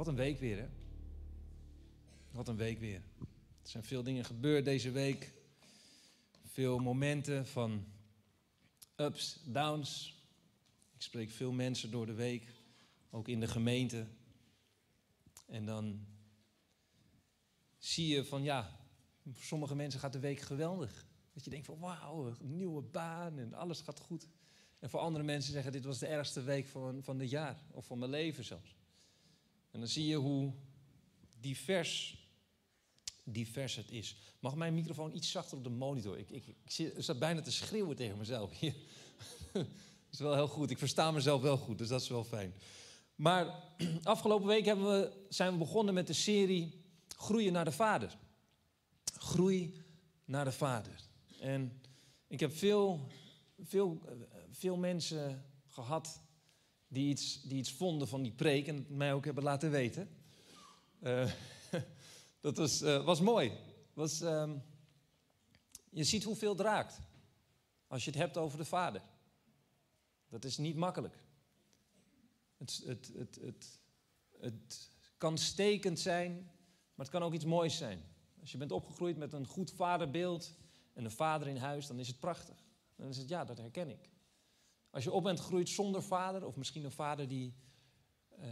Wat een week weer, hè? Wat een week weer. Er zijn veel dingen gebeurd deze week. Veel momenten van ups, downs. Ik spreek veel mensen door de week, ook in de gemeente. En dan zie je van ja, voor sommige mensen gaat de week geweldig. Dat je denkt van wauw, een nieuwe baan en alles gaat goed. En voor andere mensen zeggen dit was de ergste week van, van dit jaar of van mijn leven zelfs. En dan zie je hoe divers, divers het is. Mag mijn microfoon iets zachter op de monitor? Ik, ik, ik zat bijna te schreeuwen tegen mezelf hier. dat is wel heel goed. Ik versta mezelf wel goed, dus dat is wel fijn. Maar afgelopen week we, zijn we begonnen met de serie Groeien naar de Vader. Groei naar de Vader. En ik heb veel, veel, veel mensen gehad die iets, die iets vonden van die preek en mij ook hebben laten weten. Uh, dat was, uh, was mooi. Was, uh, je ziet hoeveel het raakt als je het hebt over de Vader. Dat is niet makkelijk. Het, het, het, het, het kan stekend zijn, maar het kan ook iets moois zijn. Als je bent opgegroeid met een goed vaderbeeld en een vader in huis, dan is het prachtig. Dan is het ja, dat herken ik. Als je op bent gegroeid zonder vader, of misschien een vader die uh,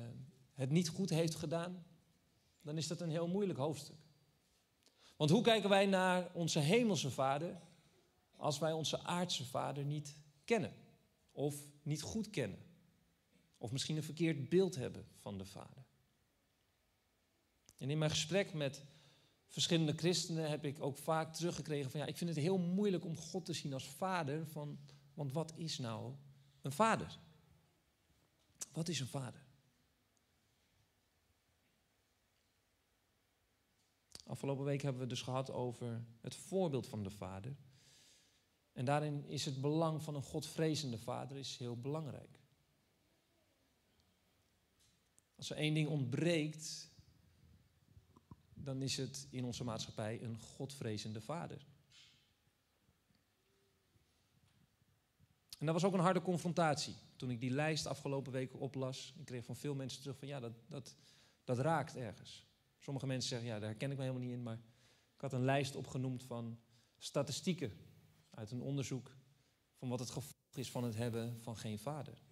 het niet goed heeft gedaan, dan is dat een heel moeilijk hoofdstuk. Want hoe kijken wij naar onze hemelse vader als wij onze aardse vader niet kennen? Of niet goed kennen? Of misschien een verkeerd beeld hebben van de vader? En in mijn gesprek met verschillende christenen heb ik ook vaak teruggekregen van ja, ik vind het heel moeilijk om God te zien als vader, van, want wat is nou een vader? Wat is een vader? Afgelopen week hebben we dus gehad over het voorbeeld van de vader. En daarin is het belang van een godvrezende vader is heel belangrijk. Als er één ding ontbreekt, dan is het in onze maatschappij een godvrezende vader. En dat was ook een harde confrontatie. Toen ik die lijst afgelopen weken oplas, ik kreeg van veel mensen terug van ja, dat, dat, dat raakt ergens. Sommige mensen zeggen ja, daar herken ik me helemaal niet in, maar ik had een lijst opgenoemd van statistieken uit een onderzoek van wat het gevolg is van het hebben van geen vader.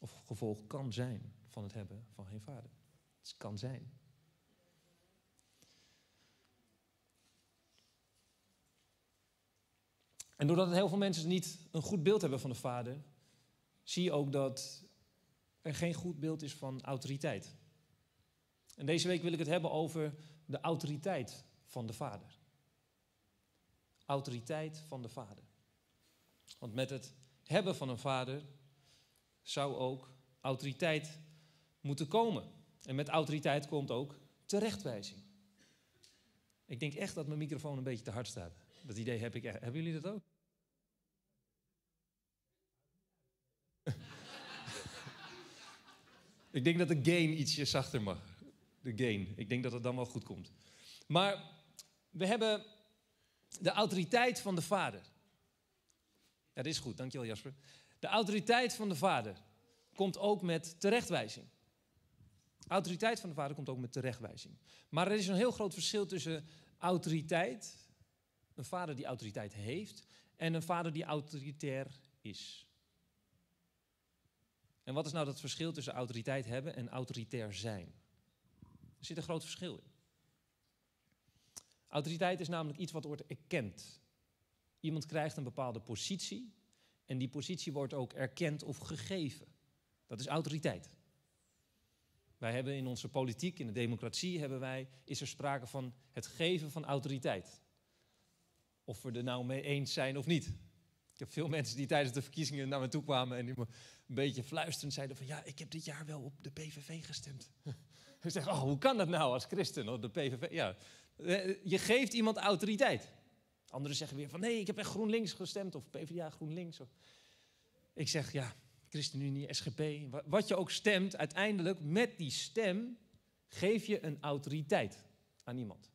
Of gevolg kan zijn van het hebben van geen vader. Het kan zijn. En doordat heel veel mensen niet een goed beeld hebben van de vader, zie je ook dat er geen goed beeld is van autoriteit. En deze week wil ik het hebben over de autoriteit van de vader. Autoriteit van de vader. Want met het hebben van een vader zou ook autoriteit moeten komen. En met autoriteit komt ook terechtwijzing. Ik denk echt dat mijn microfoon een beetje te hard staat. Dat idee heb ik. Hebben jullie dat ook? ik denk dat de gain ietsje zachter mag. De gain. Ik denk dat het dan wel goed komt. Maar we hebben de autoriteit van de Vader. Dat is goed, dankjewel Jasper. De autoriteit van de Vader komt ook met terechtwijzing. Autoriteit van de Vader komt ook met terechtwijzing. Maar er is een heel groot verschil tussen autoriteit een vader die autoriteit heeft en een vader die autoritair is. En wat is nou dat verschil tussen autoriteit hebben en autoritair zijn? Er zit een groot verschil in. Autoriteit is namelijk iets wat wordt erkend. Iemand krijgt een bepaalde positie en die positie wordt ook erkend of gegeven. Dat is autoriteit. Wij hebben in onze politiek, in de democratie, hebben wij, is er sprake van het geven van autoriteit of we er nou mee eens zijn of niet. Ik heb veel mensen die tijdens de verkiezingen naar me toe kwamen en die me een beetje fluisterend zeiden van ja, ik heb dit jaar wel op de PVV gestemd. Ik zeg, oh, hoe kan dat nou als christen op de PVV? Ja, eh, je geeft iemand autoriteit. Anderen zeggen weer van nee, ik heb echt GroenLinks gestemd of PvdA GroenLinks. Ik zeg ja, ChristenUnie, SGP, wat je ook stemt, uiteindelijk met die stem geef je een autoriteit aan iemand.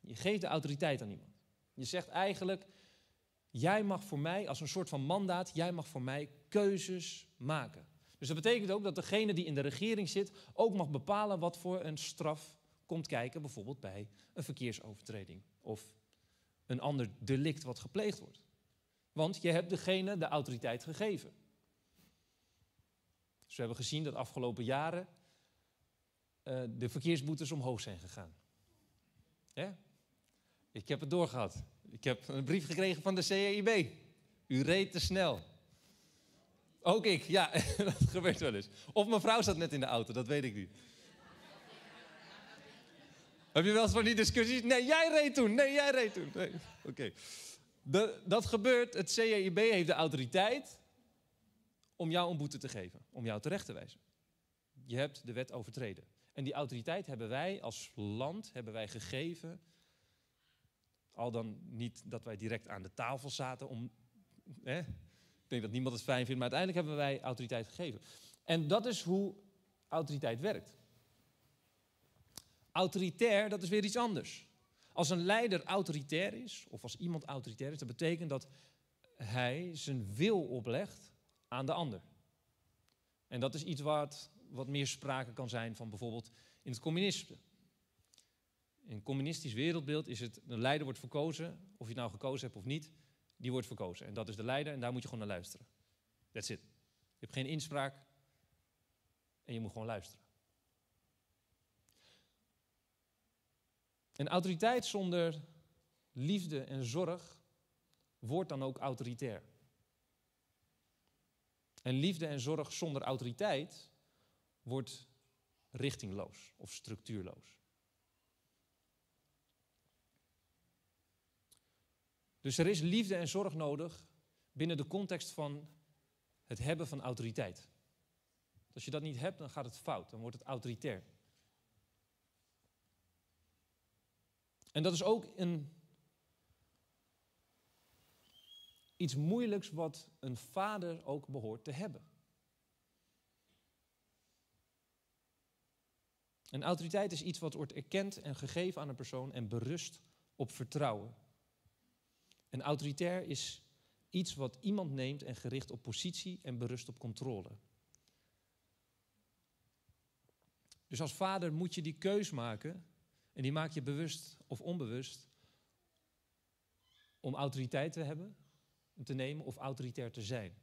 Je geeft de autoriteit aan iemand. Je zegt eigenlijk, jij mag voor mij, als een soort van mandaat, jij mag voor mij keuzes maken. Dus dat betekent ook dat degene die in de regering zit ook mag bepalen wat voor een straf komt kijken, bijvoorbeeld bij een verkeersovertreding of een ander delict wat gepleegd wordt. Want je hebt degene de autoriteit gegeven. Dus we hebben gezien dat afgelopen jaren uh, de verkeersboetes omhoog zijn gegaan. Ja? Ik heb het doorgehad. Ik heb een brief gekregen van de CEIB. U reed te snel. Ook ik, ja, dat gebeurt wel eens. Of mijn vrouw zat net in de auto, dat weet ik niet. Heb je wel eens van die discussies? Nee, jij reed toen. Nee, jij reed toen. Oké. Dat gebeurt. Het CEIB heeft de autoriteit om jou een boete te geven. Om jou terecht te wijzen. Je hebt de wet overtreden. En die autoriteit hebben wij als land hebben wij gegeven. Al dan niet dat wij direct aan de tafel zaten om. Hè? Ik denk dat niemand het fijn vindt, maar uiteindelijk hebben wij autoriteit gegeven. En dat is hoe autoriteit werkt. Autoritair, dat is weer iets anders. Als een leider autoritair is, of als iemand autoritair is, dat betekent dat hij zijn wil oplegt aan de ander. En dat is iets wat, wat meer sprake kan zijn van bijvoorbeeld in het communisme. In een communistisch wereldbeeld is het, de leider wordt verkozen, of je het nou gekozen hebt of niet, die wordt verkozen. En dat is de leider en daar moet je gewoon naar luisteren. That's it. Je hebt geen inspraak en je moet gewoon luisteren. En autoriteit zonder liefde en zorg wordt dan ook autoritair. En liefde en zorg zonder autoriteit wordt richtingloos of structuurloos. Dus er is liefde en zorg nodig binnen de context van het hebben van autoriteit. Als je dat niet hebt, dan gaat het fout, dan wordt het autoritair. En dat is ook een, iets moeilijks wat een vader ook behoort te hebben. En autoriteit is iets wat wordt erkend en gegeven aan een persoon en berust op vertrouwen. En autoritair is iets wat iemand neemt en gericht op positie en berust op controle. Dus als vader moet je die keus maken en die maak je bewust of onbewust om autoriteit te hebben, te nemen of autoritair te zijn.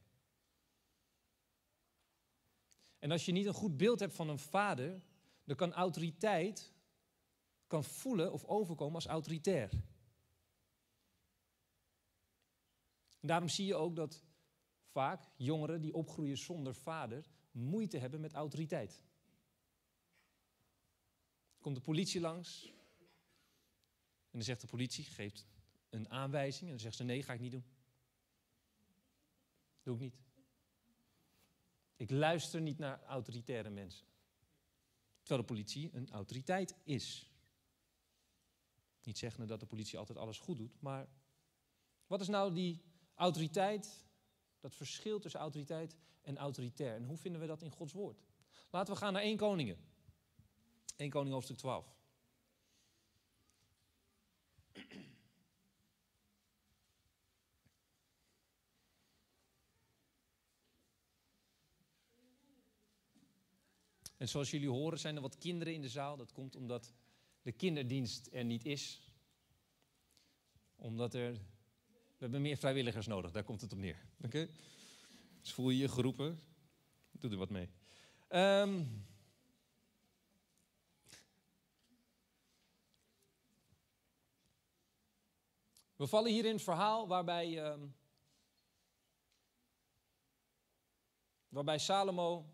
En als je niet een goed beeld hebt van een vader, dan kan autoriteit kan voelen of overkomen als autoritair. En daarom zie je ook dat vaak jongeren die opgroeien zonder vader moeite hebben met autoriteit. Komt de politie langs en dan zegt de politie, geeft een aanwijzing en dan zegt ze nee, ga ik niet doen. Doe ik niet. Ik luister niet naar autoritaire mensen. Terwijl de politie een autoriteit is. Niet zeggen dat de politie altijd alles goed doet, maar wat is nou die autoriteit, dat verschil tussen autoriteit en autoritair? En hoe vinden we dat in Gods woord? Laten we gaan naar 1 Koningen. 1 Koning hoofdstuk 12. En zoals jullie horen zijn er wat kinderen in de zaal. Dat komt omdat de kinderdienst er niet is. Omdat er... We hebben meer vrijwilligers nodig, daar komt het op neer. Oké? Dus voel je je geroepen? Doe er wat mee. Um, we vallen hier in het verhaal waarbij, um, waarbij Salomo,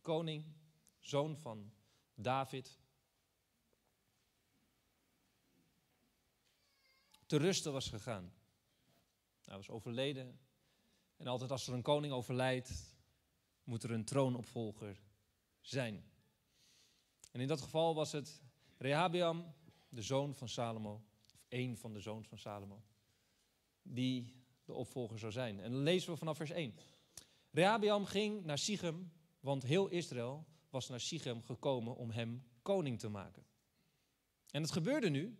koning, zoon van David, te rusten was gegaan. Hij was overleden. En altijd als er een koning overlijdt, moet er een troonopvolger zijn. En in dat geval was het Rehabiam, de zoon van Salomo, of één van de zoons van Salomo, die de opvolger zou zijn. En dan lezen we vanaf vers 1. Rehabiam ging naar Sichem, want heel Israël was naar Sichem gekomen om hem koning te maken. En het gebeurde nu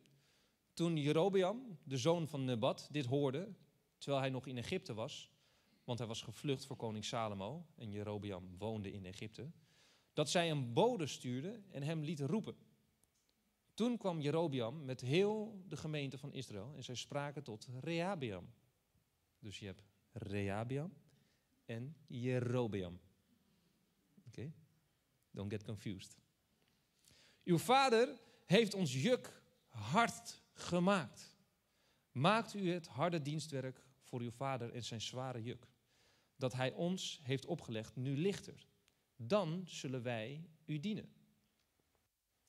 toen Jerobeam, de zoon van Nebat, dit hoorde, terwijl hij nog in Egypte was. want hij was gevlucht voor koning Salomo en Jerobeam woonde in Egypte, dat zij een bode stuurde en hem liet roepen. Toen kwam Jerobeam met heel de gemeente van Israël en zij spraken tot Rehabeam. Dus je hebt Rehabeam en Jerobeam. Oké? Don't get confused. Uw vader heeft ons juk hard gemaakt. Maakt u het harde dienstwerk voor uw vader en zijn zware juk, dat hij ons heeft opgelegd, nu lichter. Dan zullen wij u dienen.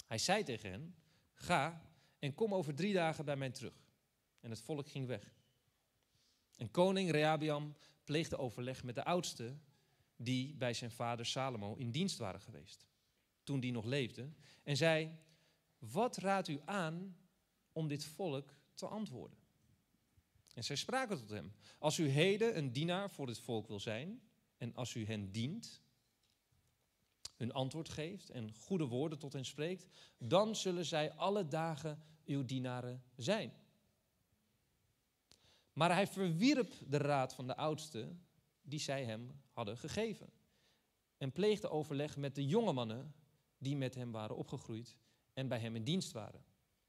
Hij zei tegen hen, ga en kom over drie dagen bij mij terug. En het volk ging weg. En koning Rehabiam pleegde overleg met de oudsten die bij zijn vader Salomo in dienst waren geweest, toen die nog leefde, en zei, wat raadt u aan om dit volk te antwoorden? En zij spraken tot hem, als u heden een dienaar voor dit volk wil zijn, en als u hen dient, hun antwoord geeft en goede woorden tot hen spreekt, dan zullen zij alle dagen uw dienaren zijn. Maar hij verwierp de raad van de oudsten die zij hem hadden gegeven. En pleegde overleg met de jonge mannen die met hem waren opgegroeid en bij hem in dienst waren.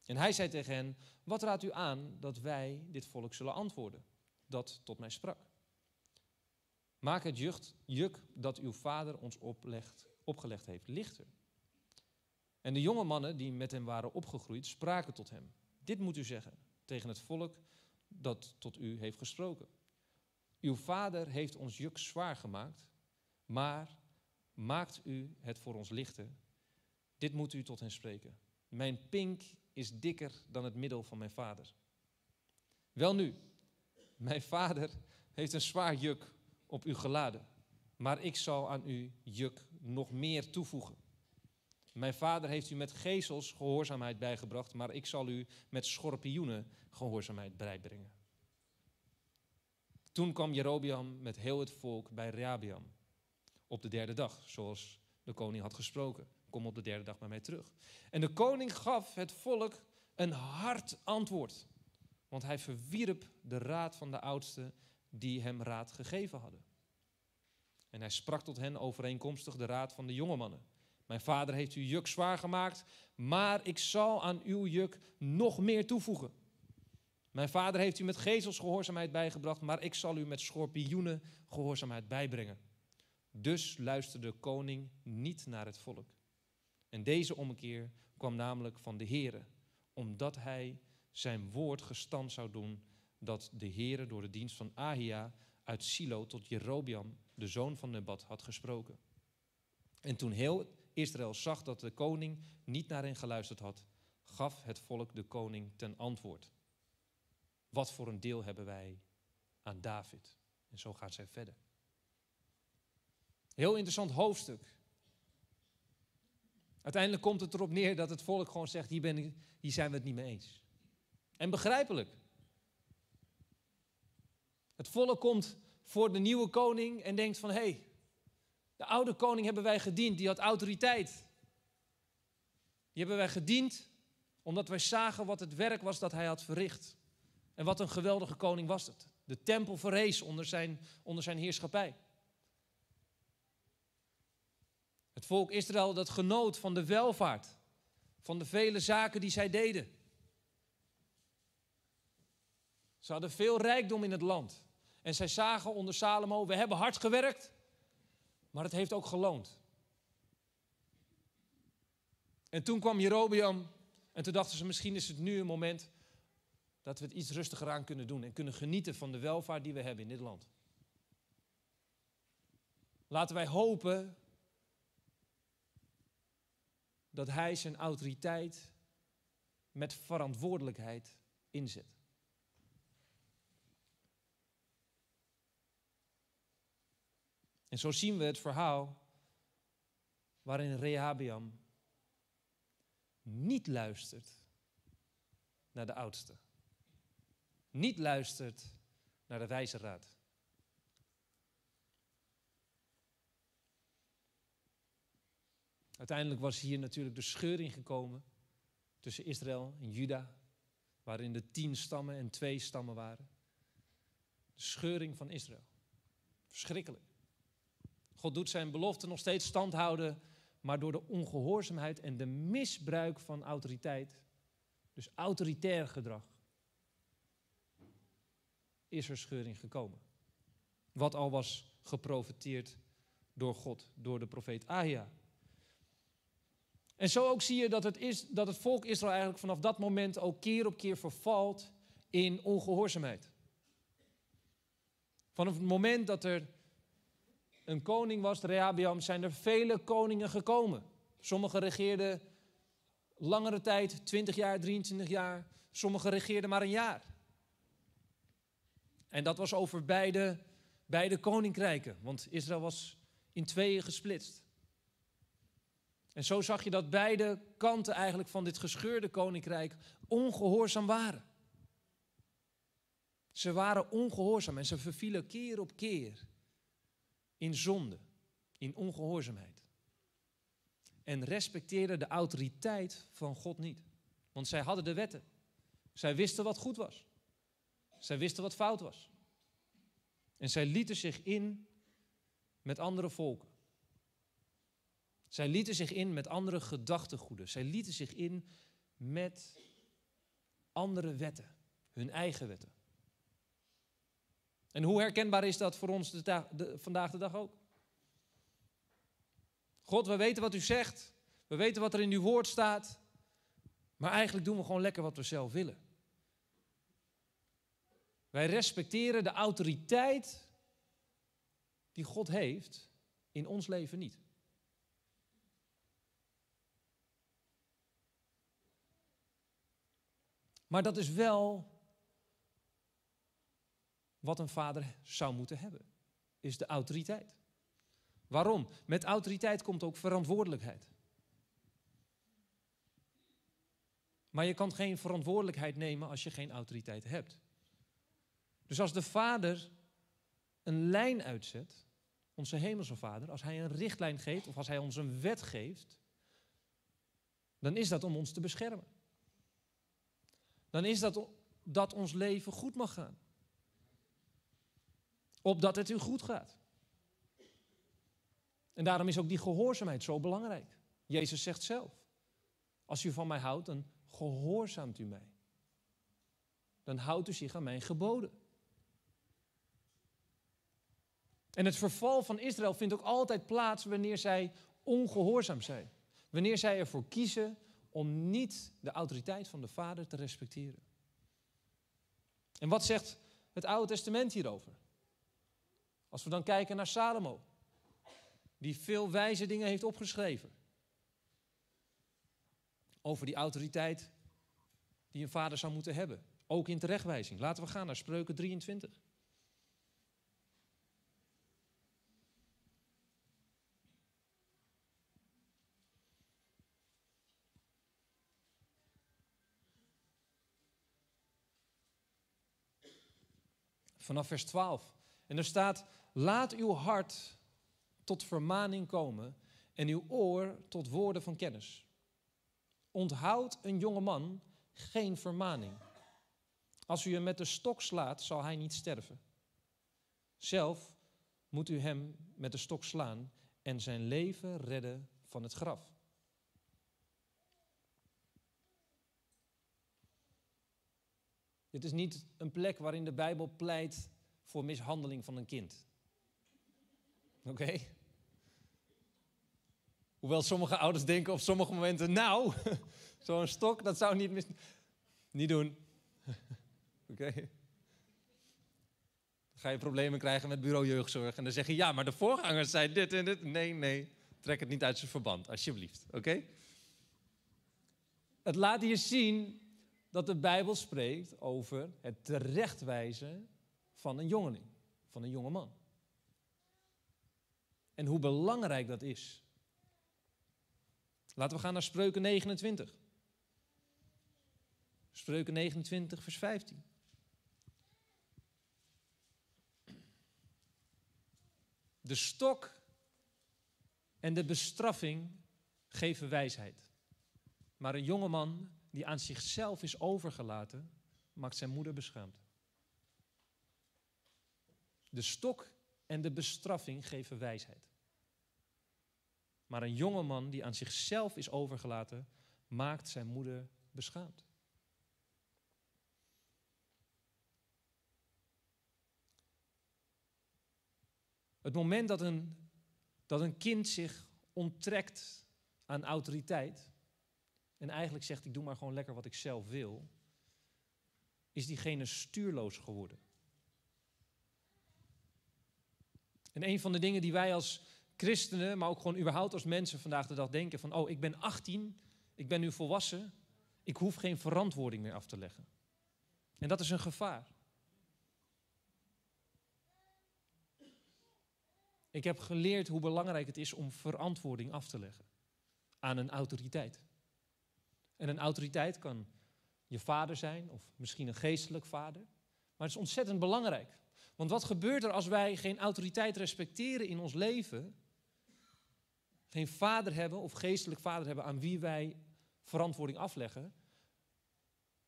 En hij zei tegen hen, wat raadt u aan dat wij dit volk zullen antwoorden, dat tot mij sprak? Maak het juk, juk dat uw vader ons oplegt, opgelegd heeft lichter. En de jonge mannen die met hem waren opgegroeid spraken tot hem. Dit moet u zeggen tegen het volk dat tot u heeft gesproken. Uw vader heeft ons juk zwaar gemaakt, maar maakt u het voor ons lichter. Dit moet u tot hen spreken. Mijn pink is dikker dan het middel van mijn vader. Wel nu, mijn vader heeft een zwaar juk op u geladen, maar ik zal aan uw juk nog meer toevoegen. Mijn vader heeft u met gezels gehoorzaamheid bijgebracht, maar ik zal u met schorpioenen gehoorzaamheid bijbrengen. Toen kwam Jerobiam met heel het volk bij Rehabiam op de derde dag, zoals de koning had gesproken. Kom op de derde dag bij mij terug. En de koning gaf het volk een hard antwoord, want hij verwierp de raad van de oudsten die hem raad gegeven hadden. En hij sprak tot hen overeenkomstig de raad van de jonge mannen. Mijn vader heeft uw juk zwaar gemaakt, maar ik zal aan uw juk nog meer toevoegen. Mijn vader heeft u met gezels gehoorzaamheid bijgebracht, maar ik zal u met schorpioenen gehoorzaamheid bijbrengen. Dus luisterde de koning niet naar het volk. En deze ommekeer kwam namelijk van de Heere, omdat hij zijn woord gestand zou doen dat de Heere door de dienst van Ahia uit Silo tot Jerobiam, de zoon van Nebat, had gesproken. En toen heel Israël zag dat de koning niet naar hen geluisterd had, gaf het volk de koning ten antwoord. Wat voor een deel hebben wij aan David? En zo gaat zij verder. Heel interessant hoofdstuk. Uiteindelijk komt het erop neer dat het volk gewoon zegt: hier, ben ik, hier zijn we het niet mee eens. En begrijpelijk. Het volk komt voor de nieuwe koning en denkt van hé, hey, de oude koning hebben wij gediend, die had autoriteit. Die hebben wij gediend omdat wij zagen wat het werk was dat hij had verricht. En wat een geweldige koning was het. De tempel verrees onder zijn, onder zijn heerschappij. Het volk Israël dat genoot van de welvaart, van de vele zaken die zij deden. Ze hadden veel rijkdom in het land. En zij zagen onder Salomo, we hebben hard gewerkt, maar het heeft ook geloond. En toen kwam Jerobeam en toen dachten ze, misschien is het nu een moment dat we het iets rustiger aan kunnen doen en kunnen genieten van de welvaart die we hebben in dit land. Laten wij hopen dat Hij zijn autoriteit met verantwoordelijkheid inzet. En zo zien we het verhaal waarin Rehabiam niet luistert naar de oudste niet luistert naar de wijze raad. Uiteindelijk was hier natuurlijk de scheuring gekomen tussen Israël en Juda, waarin de tien stammen en twee stammen waren. De scheuring van Israël. Verschrikkelijk. God doet zijn belofte nog steeds stand houden, maar door de ongehoorzaamheid en de misbruik van autoriteit, dus autoritair gedrag, is er scheuring gekomen. Wat al was geprofiteerd door God, door de profeet Ahia. En zo ook zie je dat het, is, dat het volk Israël eigenlijk vanaf dat moment ook keer op keer vervalt in ongehoorzaamheid. Vanaf het moment dat er een koning was, Rehabiam, zijn er vele koningen gekomen. Sommigen regeerden langere tijd, 20 jaar, 23 jaar. Sommigen regeerden maar een jaar. En dat was over beide, beide koninkrijken, want Israël was in tweeën gesplitst. En zo zag je dat beide kanten eigenlijk van dit gescheurde koninkrijk ongehoorzaam waren. Ze waren ongehoorzaam en ze vervielen keer op keer in zonde, in ongehoorzaamheid. En respecteerden de autoriteit van God niet. Want zij hadden de wetten. Zij wisten wat goed was. Zij wisten wat fout was. En zij lieten zich in met andere volken. Zij lieten zich in met andere gedachtegoeden. Zij lieten zich in met andere wetten, hun eigen wetten. En hoe herkenbaar is dat voor ons de vandaag de dag ook? God, we weten wat u zegt. We weten wat er in uw woord staat. Maar eigenlijk doen we gewoon lekker wat we zelf willen. Wij respecteren de autoriteit die God heeft in ons leven niet. Maar dat is wel wat een vader zou moeten hebben, is de autoriteit. Waarom? Met autoriteit komt ook verantwoordelijkheid. Maar je kan geen verantwoordelijkheid nemen als je geen autoriteit hebt. Dus als de vader een lijn uitzet, onze hemelse vader, als hij een richtlijn geeft of als hij ons een wet geeft, dan is dat om ons te beschermen. Dan is dat dat ons leven goed mag gaan. Opdat het u goed gaat. En daarom is ook die gehoorzaamheid zo belangrijk. Jezus zegt zelf: Als u van mij houdt, dan gehoorzaamt u mij. Dan houdt u zich aan mijn geboden. En het verval van Israël vindt ook altijd plaats wanneer zij ongehoorzaam zijn. Wanneer zij ervoor kiezen om niet de autoriteit van de Vader te respecteren. En wat zegt het Oude Testament hierover? Als we dan kijken naar Salomo, die veel wijze dingen heeft opgeschreven. Over die autoriteit die een vader zou moeten hebben. Ook in terechtwijzing. Laten we gaan naar Spreuken 23. Vanaf vers 12. En er staat: Laat uw hart tot vermaning komen en uw oor tot woorden van kennis. Onthoud een jonge man geen vermaning. Als u hem met de stok slaat, zal hij niet sterven. Zelf moet u hem met de stok slaan en zijn leven redden van het graf. Dit is niet een plek waarin de Bijbel pleit voor mishandeling van een kind. Oké? Hoewel sommige ouders denken op sommige momenten, nou, zo'n stok, dat zou niet mis... Niet doen. Oké? Dan ga je problemen krijgen met bureau jeugdzorg. En dan zeg je, ja, maar de voorgangers zei dit en dit. Nee, nee, trek het niet uit zijn verband, alsjeblieft. Oké? Het laat je zien dat de Bijbel spreekt over het terechtwijzen van een jongeling, van een jonge man. En hoe belangrijk dat is. Laten we gaan naar Spreuken 29. Spreuken 29, vers 15. De stok en de bestraffing geven wijsheid. Maar een jonge man die aan zichzelf is overgelaten, maakt zijn moeder beschaamd. De stok en de bestraffing geven wijsheid. Maar een jonge man die aan zichzelf is overgelaten, maakt zijn moeder beschaamd. Het moment dat een, dat een kind zich onttrekt aan autoriteit en eigenlijk zegt ik doe maar gewoon lekker wat ik zelf wil, is diegene stuurloos geworden. En een van de dingen die wij als christenen, maar ook gewoon überhaupt als mensen vandaag de dag denken van, oh, ik ben 18, ik ben nu volwassen, ik hoef geen verantwoording meer af te leggen. En dat is een gevaar. Ik heb geleerd hoe belangrijk het is om verantwoording af te leggen aan een autoriteit. En een autoriteit kan je vader zijn of misschien een geestelijk vader. Maar het is ontzettend belangrijk. Want wat gebeurt er als wij geen autoriteit respecteren in ons leven? Geen vader hebben of geestelijk vader hebben aan wie wij verantwoording afleggen?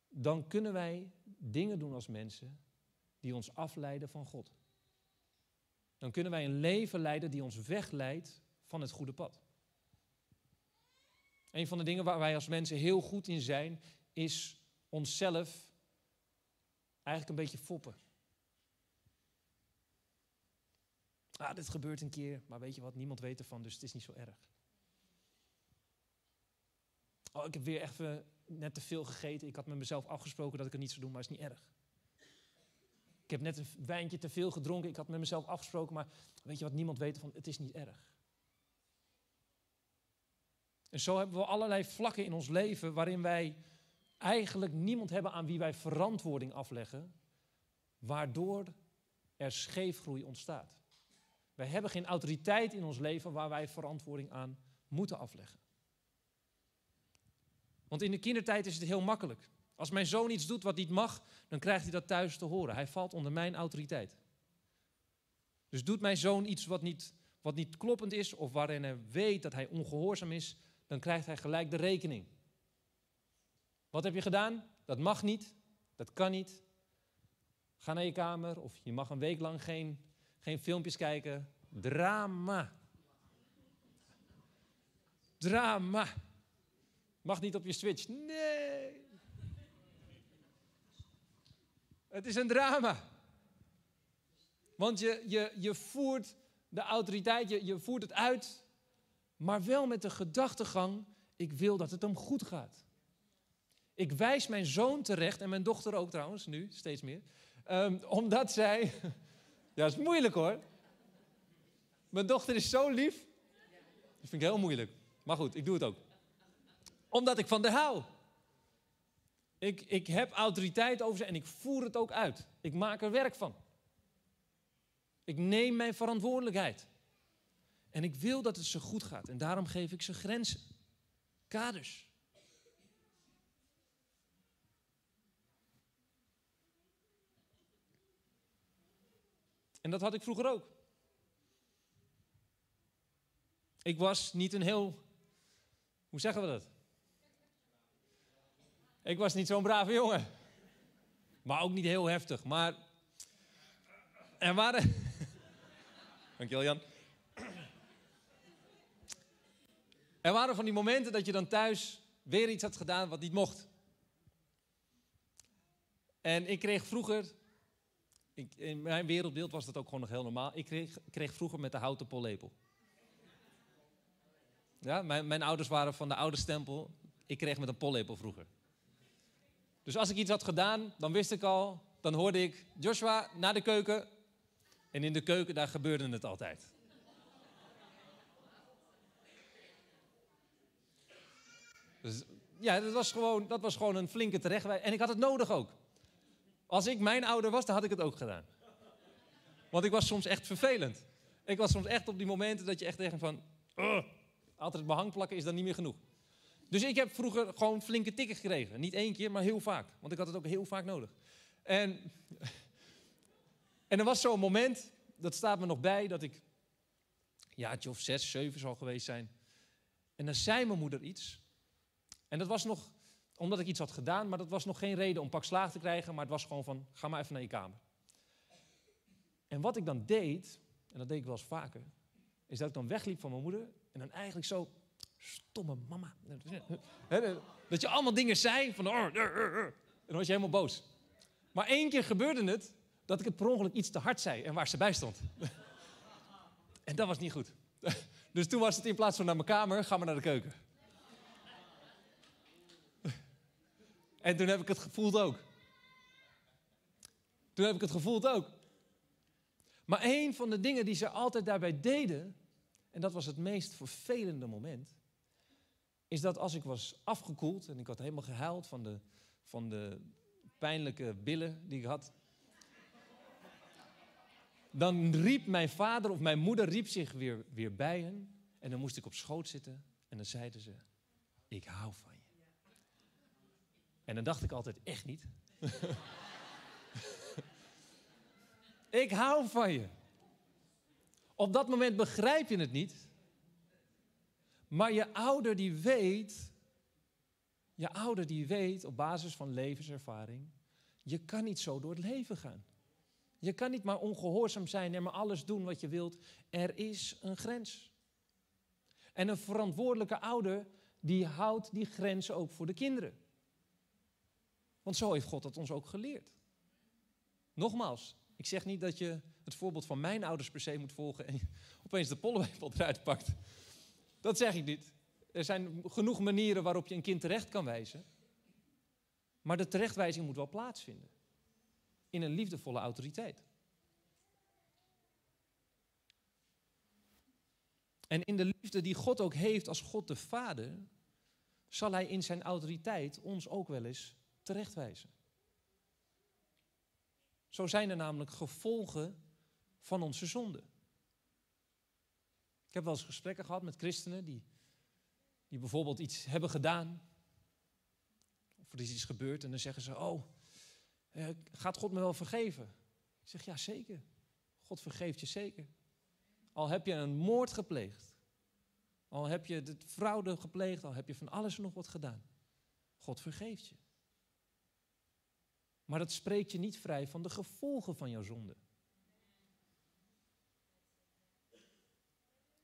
Dan kunnen wij dingen doen als mensen die ons afleiden van God. Dan kunnen wij een leven leiden die ons wegleidt van het goede pad. Een van de dingen waar wij als mensen heel goed in zijn, is onszelf eigenlijk een beetje foppen. Ah, dit gebeurt een keer, maar weet je wat, niemand weet ervan, dus het is niet zo erg. Oh, ik heb weer even net te veel gegeten. Ik had met mezelf afgesproken dat ik het niet zou doen, maar het is niet erg. Ik heb net een wijntje te veel gedronken. Ik had met mezelf afgesproken, maar weet je wat, niemand weet ervan, het is niet erg. En zo hebben we allerlei vlakken in ons leven waarin wij eigenlijk niemand hebben aan wie wij verantwoording afleggen, waardoor er scheefgroei ontstaat. Wij hebben geen autoriteit in ons leven waar wij verantwoording aan moeten afleggen. Want in de kindertijd is het heel makkelijk. Als mijn zoon iets doet wat niet mag, dan krijgt hij dat thuis te horen. Hij valt onder mijn autoriteit. Dus doet mijn zoon iets wat niet, wat niet kloppend is of waarin hij weet dat hij ongehoorzaam is, dan krijgt hij gelijk de rekening. Wat heb je gedaan? Dat mag niet, dat kan niet. Ga naar je kamer of je mag een week lang geen, geen filmpjes kijken. Drama. Drama. Mag niet op je switch. Nee. Het is een drama. Want je, je, je voert de autoriteit, je, je voert het uit, maar wel met de gedachtegang, ik wil dat het hem goed gaat. Ik wijs mijn zoon terecht, en mijn dochter ook trouwens, nu steeds meer, um, omdat zij, ja, dat is moeilijk hoor. Mijn dochter is zo lief, dat vind ik heel moeilijk. Maar goed, ik doe het ook. Omdat ik van de hou. Ik, ik heb autoriteit over ze en ik voer het ook uit. Ik maak er werk van. Ik neem mijn verantwoordelijkheid. En ik wil dat het ze goed gaat. En daarom geef ik ze grenzen, kaders. En dat had ik vroeger ook. Ik was niet een heel. Hoe zeggen we dat? Ik was niet zo'n brave jongen. Maar ook niet heel heftig. Maar er waren. Dankjewel, Jan. Er waren van die momenten dat je dan thuis weer iets had gedaan wat niet mocht. En ik kreeg vroeger, in mijn wereldbeeld was dat ook gewoon nog heel normaal, ik kreeg, kreeg vroeger met de houten pollepel. Ja, mijn, mijn ouders waren van de oude stempel, ik kreeg met een pollepel vroeger. Dus als ik iets had gedaan, dan wist ik al, dan hoorde ik Joshua naar de keuken. En in de keuken, daar gebeurde het altijd. Dus ja, dat was, gewoon, dat was gewoon een flinke terechtwijzing. En ik had het nodig ook. Als ik mijn ouder was, dan had ik het ook gedaan. Want ik was soms echt vervelend. Ik was soms echt op die momenten dat je echt denkt van... altijd behang plakken is dan niet meer genoeg. Dus ik heb vroeger gewoon flinke tikken gekregen. Niet één keer, maar heel vaak. Want ik had het ook heel vaak nodig. En, en er was zo'n moment, dat staat me nog bij, dat ik... Ja, of zes, zeven zal geweest zijn. En dan zei mijn moeder iets. En dat was nog omdat ik iets had gedaan, maar dat was nog geen reden om pak slaag te krijgen. Maar het was gewoon van, ga maar even naar je kamer. En wat ik dan deed, en dat deed ik wel eens vaker, is dat ik dan wegliep van mijn moeder en dan eigenlijk zo, stomme mama. Dat je allemaal dingen zei van, oh, en dan was je helemaal boos. Maar één keer gebeurde het dat ik het per ongeluk iets te hard zei en waar ze bij stond. En dat was niet goed. Dus toen was het in plaats van naar mijn kamer, ga maar naar de keuken. En toen heb ik het gevoeld ook. Toen heb ik het gevoeld ook. Maar een van de dingen die ze altijd daarbij deden, en dat was het meest vervelende moment, is dat als ik was afgekoeld en ik had helemaal gehuild van de, van de pijnlijke billen die ik had, dan riep mijn vader of mijn moeder riep zich weer, weer bij hen en dan moest ik op schoot zitten en dan zeiden ze, ik hou van je. En dan dacht ik altijd, echt niet. ik hou van je. Op dat moment begrijp je het niet. Maar je ouder die weet, je ouder die weet op basis van levenservaring, je kan niet zo door het leven gaan. Je kan niet maar ongehoorzaam zijn en maar alles doen wat je wilt. Er is een grens. En een verantwoordelijke ouder, die houdt die grens ook voor de kinderen. Want zo heeft God dat ons ook geleerd. Nogmaals, ik zeg niet dat je het voorbeeld van mijn ouders per se moet volgen en opeens de pollenwepel eruit pakt. Dat zeg ik niet. Er zijn genoeg manieren waarop je een kind terecht kan wijzen. Maar de terechtwijzing moet wel plaatsvinden. In een liefdevolle autoriteit. En in de liefde die God ook heeft als God de Vader, zal Hij in zijn autoriteit ons ook wel eens terechtwijzen. Zo zijn er namelijk gevolgen van onze zonde. Ik heb wel eens gesprekken gehad met christenen die, die bijvoorbeeld iets hebben gedaan. Of er is iets gebeurd en dan zeggen ze, oh, eh, gaat God me wel vergeven? Ik zeg, ja zeker. God vergeeft je zeker. Al heb je een moord gepleegd. Al heb je de fraude gepleegd, al heb je van alles nog wat gedaan. God vergeeft je. Maar dat spreekt je niet vrij van de gevolgen van jouw zonde.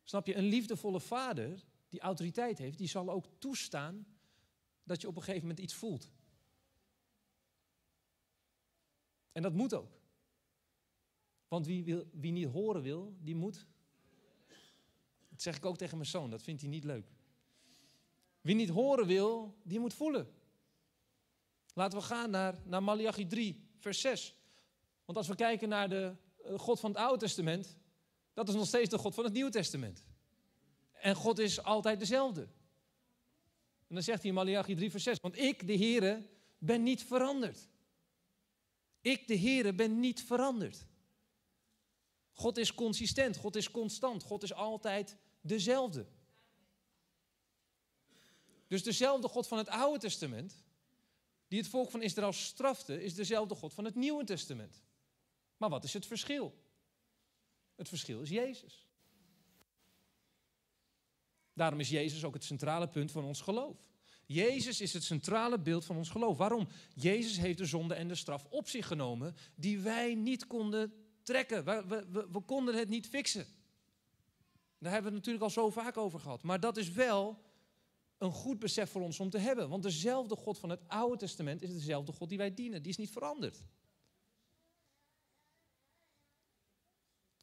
Snap je, een liefdevolle vader die autoriteit heeft, die zal ook toestaan dat je op een gegeven moment iets voelt. En dat moet ook. Want wie, wie niet horen wil, die moet. Dat zeg ik ook tegen mijn zoon, dat vindt hij niet leuk. Wie niet horen wil, die moet voelen. Laten we gaan naar, naar Malachi 3, vers 6. Want als we kijken naar de eh, God van het Oude Testament, dat is nog steeds de God van het Nieuwe Testament. En God is altijd dezelfde. En dan zegt hij in Malachi 3, vers 6. Want ik, de Heere, ben niet veranderd. Ik, de Heere, ben niet veranderd. God is consistent, God is constant, God is altijd dezelfde. Dus dezelfde God van het Oude Testament, die het volk van Israël strafte, is dezelfde God van het Nieuwe Testament. Maar wat is het verschil? Het verschil is Jezus. Daarom is Jezus ook het centrale punt van ons geloof. Jezus is het centrale beeld van ons geloof. Waarom? Jezus heeft de zonde en de straf op zich genomen die wij niet konden trekken. We, we, we, konden het niet fixen. Daar hebben we het natuurlijk al zo vaak over gehad. Maar dat is wel een goed besef voor ons om te hebben. Want dezelfde God van het Oude Testament is dezelfde God die wij dienen. Die is niet veranderd.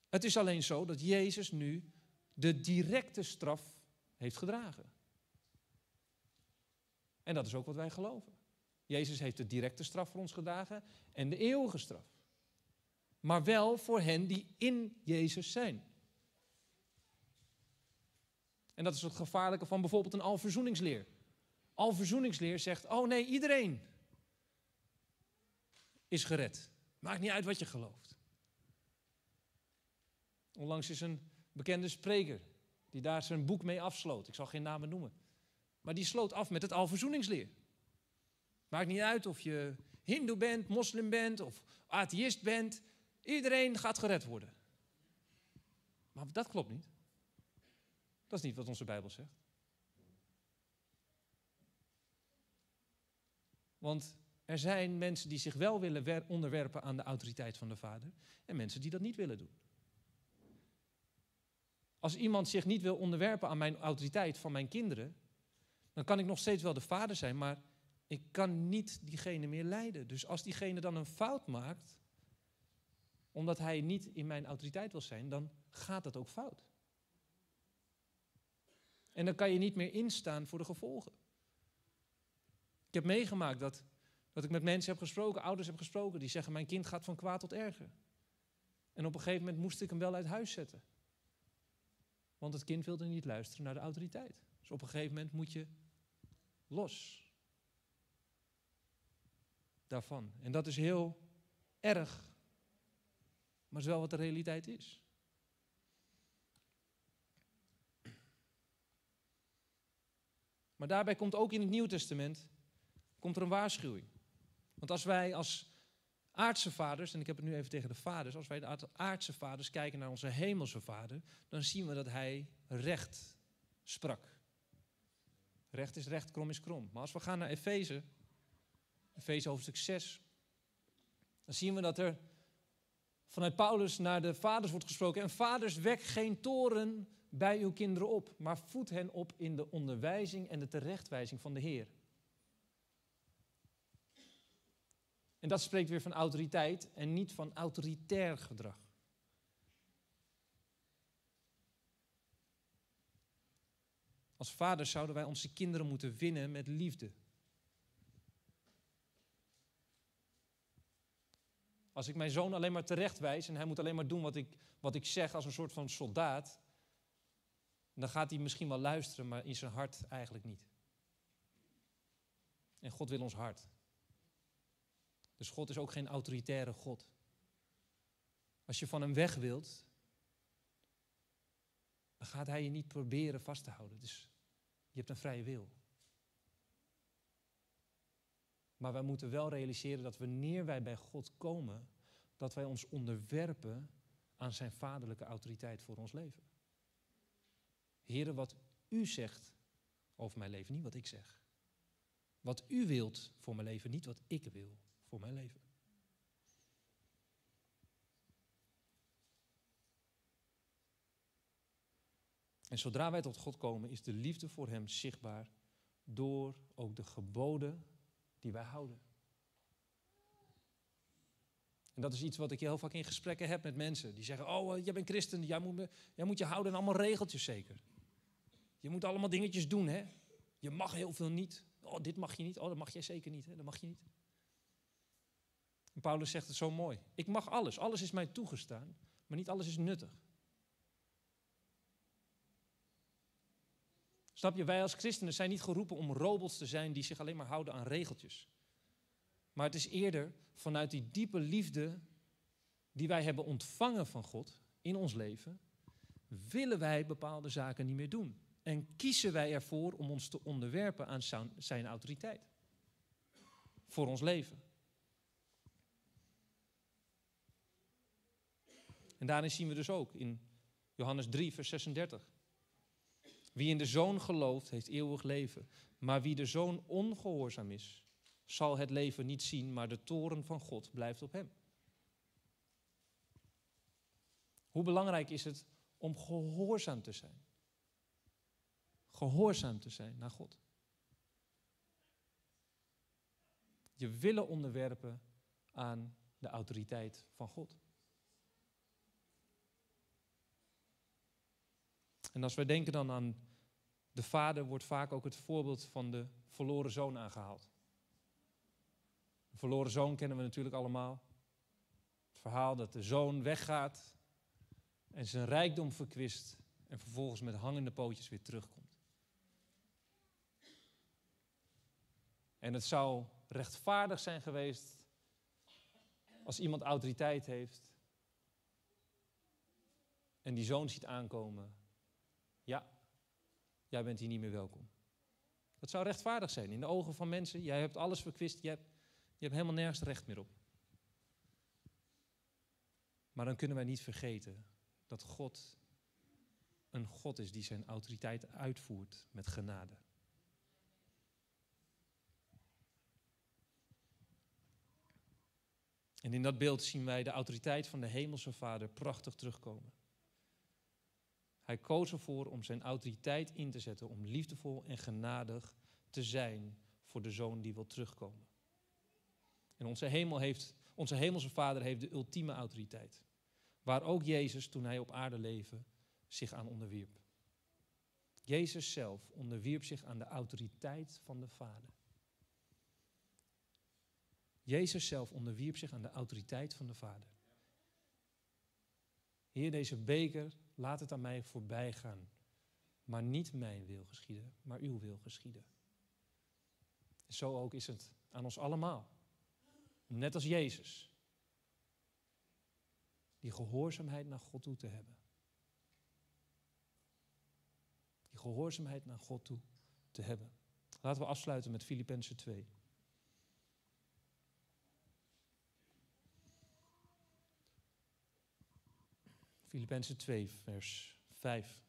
Het is alleen zo dat Jezus nu de directe straf heeft gedragen. En dat is ook wat wij geloven. Jezus heeft de directe straf voor ons gedragen en de eeuwige straf. Maar wel voor hen die in Jezus zijn. En dat is het gevaarlijke van bijvoorbeeld een alverzoeningsleer. Alverzoeningsleer zegt, oh nee, iedereen is gered. Maakt niet uit wat je gelooft. Onlangs is een bekende spreker die daar zijn boek mee afsloot. Ik zal geen namen noemen. Maar die sloot af met het alverzoeningsleer. Maakt niet uit of je hindoe bent, moslim bent of atheïst bent. Iedereen gaat gered worden. Maar dat klopt niet. Dat is niet wat onze Bijbel zegt. Want er zijn mensen die zich wel willen onderwerpen aan de autoriteit van de Vader en mensen die dat niet willen doen. Als iemand zich niet wil onderwerpen aan mijn autoriteit van mijn kinderen, dan kan ik nog steeds wel de vader zijn, maar ik kan niet diegene meer leiden. Dus als diegene dan een fout maakt, omdat hij niet in mijn autoriteit wil zijn, dan gaat dat ook fout. En dan kan je niet meer instaan voor de gevolgen. Ik heb meegemaakt dat, dat ik met mensen heb gesproken, ouders heb gesproken, die zeggen: Mijn kind gaat van kwaad tot erger. En op een gegeven moment moest ik hem wel uit huis zetten. Want het kind wilde niet luisteren naar de autoriteit. Dus op een gegeven moment moet je los daarvan. En dat is heel erg, maar is wel wat de realiteit is. Maar daarbij komt ook in het Nieuw Testament komt er een waarschuwing. Want als wij als aardse vaders, en ik heb het nu even tegen de vaders, als wij de aardse vaders kijken naar onze hemelse vader, dan zien we dat hij recht sprak. Recht is recht, krom is krom. Maar als we gaan naar Efeze, Efeze hoofdstuk 6, dan zien we dat er vanuit Paulus naar de vaders wordt gesproken. En vaders, wek geen toren bij uw kinderen op, maar voed hen op in de onderwijzing en de terechtwijzing van de Heer. En dat spreekt weer van autoriteit en niet van autoritair gedrag. Als vaders zouden wij onze kinderen moeten winnen met liefde. Als ik mijn zoon alleen maar terechtwijs en hij moet alleen maar doen wat ik, wat ik zeg als een soort van soldaat, dan gaat hij misschien wel luisteren, maar in zijn hart eigenlijk niet. En God wil ons hart. Dus God is ook geen autoritaire God. Als je van hem weg wilt, dan gaat hij je niet proberen vast te houden. Dus je hebt een vrije wil. Maar wij moeten wel realiseren dat wanneer wij bij God komen, dat wij ons onderwerpen aan zijn vaderlijke autoriteit voor ons leven. Heren, wat u zegt over mijn leven, niet wat ik zeg. Wat u wilt voor mijn leven, niet wat ik wil voor mijn leven. En zodra wij tot God komen, is de liefde voor Hem zichtbaar door ook de geboden die wij houden. En dat is iets wat ik heel vaak in gesprekken heb met mensen. Die zeggen, oh, eh, jij bent christen, jij moet, jij moet je houden aan allemaal regeltjes zeker. Je moet allemaal dingetjes doen, hè. Je mag heel veel niet. Oh, dit mag je niet. Oh, dat mag jij zeker niet, hè. Dat mag je niet. Paulus zegt het zo mooi. Ik mag alles. Alles is mij toegestaan, maar niet alles is nuttig. Snap je, wij als christenen zijn niet geroepen om robots te zijn die zich alleen maar houden aan regeltjes. Maar het is eerder vanuit die diepe liefde die wij hebben ontvangen van God in ons leven, willen wij bepaalde zaken niet meer doen. En kiezen wij ervoor om ons te onderwerpen aan zijn autoriteit. Voor ons leven. En daarin zien we dus ook in Johannes 3, vers 36. Wie in de zoon gelooft, heeft eeuwig leven. Maar wie de zoon ongehoorzaam is, zal het leven niet zien, maar de toren van God blijft op hem. Hoe belangrijk is het om gehoorzaam te zijn? Gehoorzaam te zijn naar God. Je willen onderwerpen aan de autoriteit van God. En als wij denken dan aan de vader, wordt vaak ook het voorbeeld van de verloren zoon aangehaald. De verloren zoon kennen we natuurlijk allemaal. Het verhaal dat de zoon weggaat en zijn rijkdom verkwist en vervolgens met hangende pootjes weer terugkomt. En het zou rechtvaardig zijn geweest als iemand autoriteit heeft en die zoon ziet aankomen ja, jij bent hier niet meer welkom. Dat zou rechtvaardig zijn in de ogen van mensen. Jij hebt alles verkwist, je hebt, je hebt helemaal nergens recht meer op. Maar dan kunnen wij niet vergeten dat God een God is die zijn autoriteit uitvoert met genade. En in dat beeld zien wij de autoriteit van de Hemelse Vader prachtig terugkomen. Hij koos ervoor om zijn autoriteit in te zetten, om liefdevol en genadig te zijn voor de zoon die wil terugkomen. En onze, hemel heeft, onze hemelse Vader heeft de ultieme autoriteit, waar ook Jezus, toen hij op aarde leefde, zich aan onderwierp. Jezus zelf onderwierp zich aan de autoriteit van de Vader. Jezus zelf onderwierp zich aan de autoriteit van de Vader. Heer, deze beker, laat het aan mij voorbij gaan. Maar niet mijn wil geschieden, maar uw wil geschieden. Zo ook is het aan ons allemaal. Net als Jezus. Die gehoorzaamheid naar God toe te hebben. Die gehoorzaamheid naar God toe te hebben. Laten we afsluiten met Filippenzen 2. Filippenzen 2, vers 5.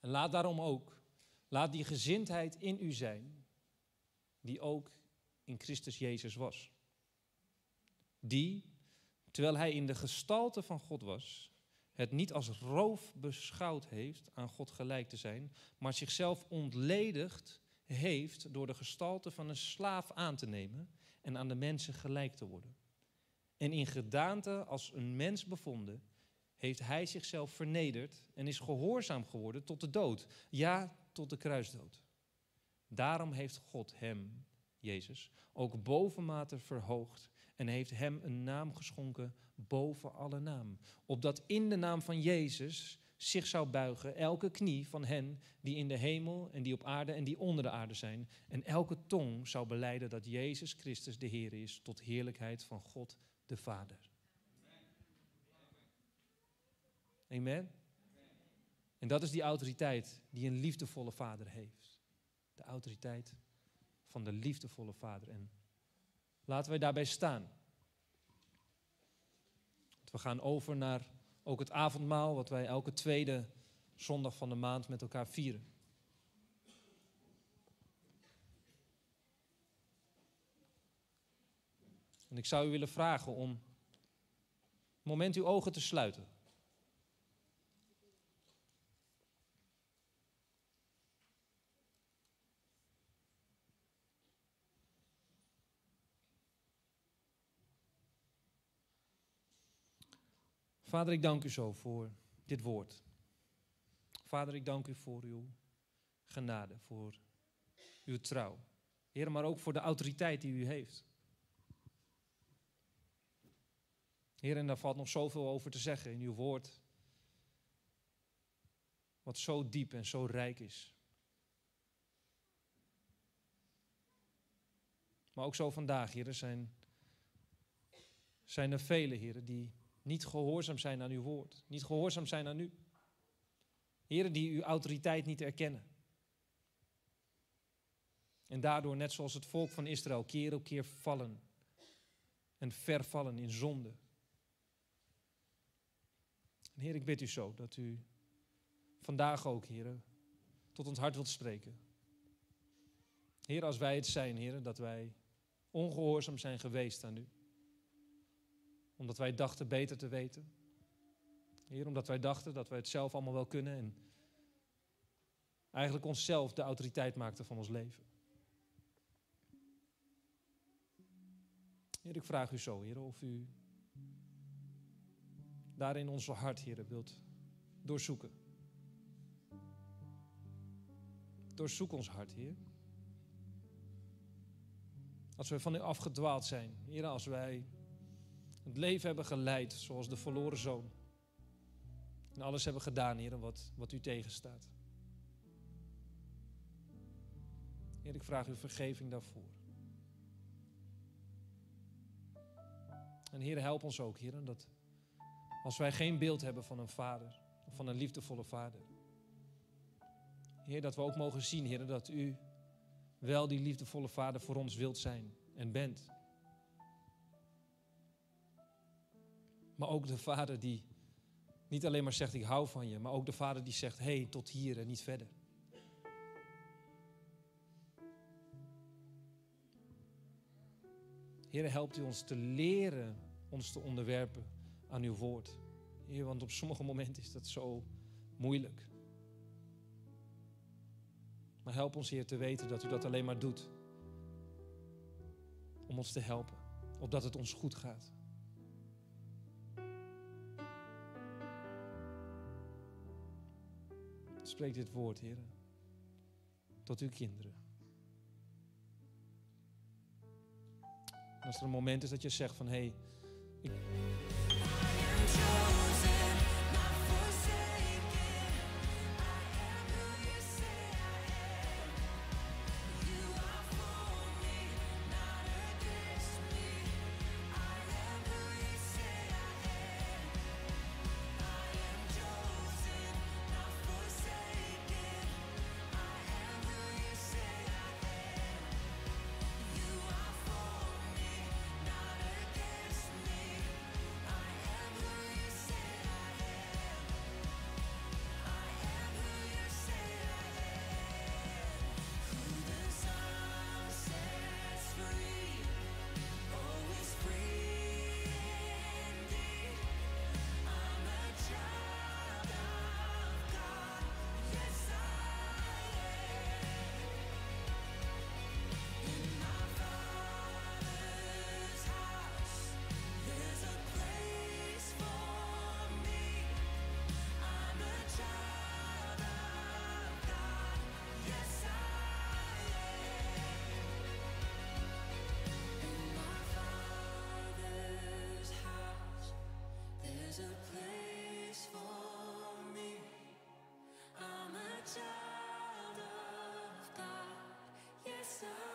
En laat daarom ook, laat die gezindheid in u zijn, die ook in Christus Jezus was. Die, terwijl hij in de gestalte van God was, het niet als roof beschouwd heeft aan God gelijk te zijn, maar zichzelf ontledigd heeft door de gestalte van een slaaf aan te nemen en aan de mensen gelijk te worden. En in gedaante als een mens bevonden, heeft hij zichzelf vernederd en is gehoorzaam geworden tot de dood. Ja, tot de kruisdood. Daarom heeft God hem, Jezus, ook bovenmate verhoogd en heeft hem een naam geschonken boven alle naam. Opdat in de naam van Jezus zich zou buigen elke knie van hen die in de hemel en die op aarde en die onder de aarde zijn. En elke tong zou beleiden dat Jezus Christus de Heer is tot heerlijkheid van God de Vader. Amen. En dat is die autoriteit die een liefdevolle vader heeft. De autoriteit van de liefdevolle vader. En laten wij daarbij staan. We gaan over naar ook het avondmaal, wat wij elke tweede zondag van de maand met elkaar vieren. En ik zou u willen vragen om een moment uw ogen te sluiten. Vader, ik dank u zo voor dit woord. Vader, ik dank u voor uw genade, voor uw trouw. Heer, maar ook voor de autoriteit die u heeft. Heer, en daar valt nog zoveel over te zeggen in uw woord. Wat zo diep en zo rijk is. Maar ook zo vandaag, heren, zijn, zijn er vele, heren, die niet gehoorzaam zijn aan uw woord. Niet gehoorzaam zijn aan u. Heren die uw autoriteit niet erkennen. En daardoor, net zoals het volk van Israël, keer op keer vallen. En vervallen in zonde. En Heer, ik bid u zo dat u vandaag ook, Heer, tot ons hart wilt spreken. Heer, als wij het zijn, Heer, dat wij ongehoorzaam zijn geweest aan u omdat wij dachten beter te weten. Heer, omdat wij dachten dat wij het zelf allemaal wel kunnen en eigenlijk onszelf de autoriteit maakten van ons leven. Heer, ik vraag u zo, Heer, of u daarin onze hart, Heer, wilt doorzoeken. Doorzoek ons hart, Heer. Als we van u afgedwaald zijn, Heer, als wij het leven hebben geleid zoals de verloren zoon. En alles hebben gedaan, Heer, wat, wat u tegenstaat. Heer, ik vraag u vergeving daarvoor. En Heer, help ons ook, Heer, dat als wij geen beeld hebben van een vader, of van een liefdevolle vader, Heer, dat we ook mogen zien, Heer, dat u wel die liefdevolle vader voor ons wilt zijn en bent. Maar ook de vader die niet alleen maar zegt ik hou van je, maar ook de vader die zegt hé, hey, tot hier en niet verder. Heer, helpt u ons te leren ons te onderwerpen aan uw woord. Heer, want op sommige momenten is dat zo moeilijk. Maar help ons, Heer, te weten dat u dat alleen maar doet. Om ons te helpen, opdat het ons goed gaat. Spreek dit woord, Heer, tot uw kinderen. En als er een moment is dat je zegt van hé, hey, ik, I'm a child of God. Yes, I.